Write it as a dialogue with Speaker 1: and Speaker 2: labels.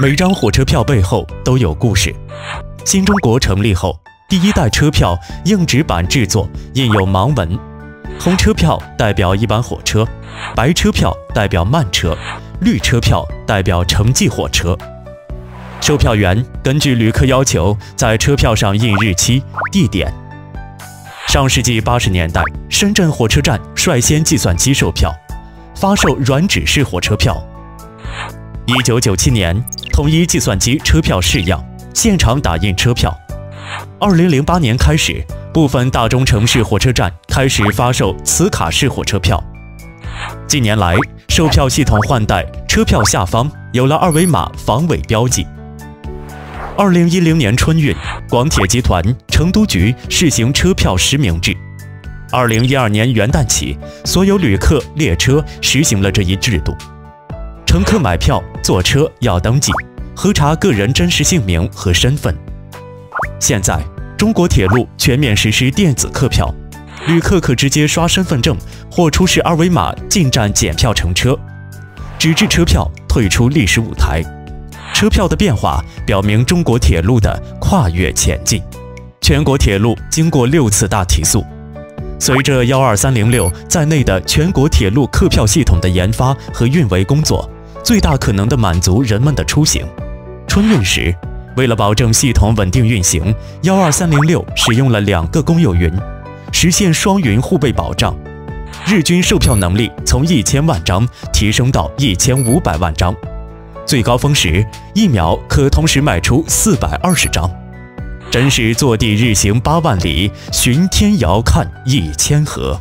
Speaker 1: 每张火车票背后都有故事。新中国成立后，第一代车票硬纸板制作，印有盲文，红车票代表一般火车，白车票代表慢车，绿车票代表城际火车。售票员根据旅客要求，在车票上印日期、地点。上世纪八十年代，深圳火车站率先计算机售票，发售软纸式火车票。一九九七年，统一计算机车票式样，现场打印车票。二零零八年开始，部分大中城市火车站开始发售磁卡式火车票。近年来，售票系统换代，车票下方有了二维码防伪标记。二零一零年春运，广铁集团成都局试行车票实名制。二零一二年元旦起，所有旅客列车实行了这一制度。乘客买票坐车要登记，核查个人真实姓名和身份。现在，中国铁路全面实施电子客票，旅客可直接刷身份证或出示二维码进站检票乘车。纸质车票退出历史舞台。车票的变化表明中国铁路的跨越前进。全国铁路经过六次大提速，随着幺二三零六在内的全国铁路客票系统的研发和运维工作，最大可能的满足人们的出行。春运时，为了保证系统稳定运行，幺二三零六使用了两个公有云，实现双云互备保障。日均售票能力从一千万张提升到一千五百万张。最高峰时，一秒可同时卖出四百二十张，真是坐地日行八万里，巡天遥看一千河。